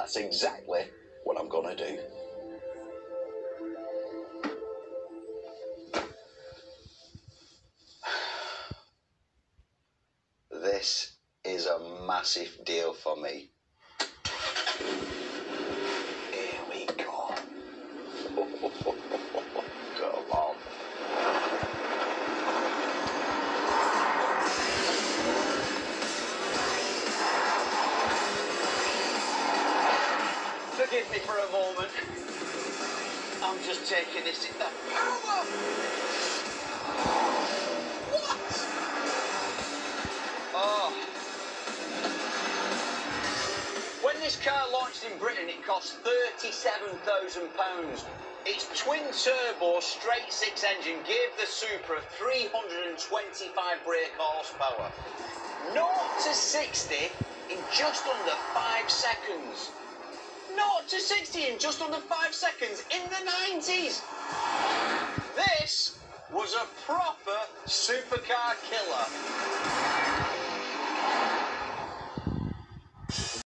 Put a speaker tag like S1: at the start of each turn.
S1: That's exactly what I'm gonna do. This is a massive deal for me.
S2: Forgive me for a moment. I'm just taking this in the power. What? Oh. When this car launched in Britain, it cost £37,000. Its twin turbo straight six engine gave the Supra 325 brake horsepower. 0 to 60 in just under five seconds. 0 to 60 in just under five seconds in the 90s. This was a proper supercar killer.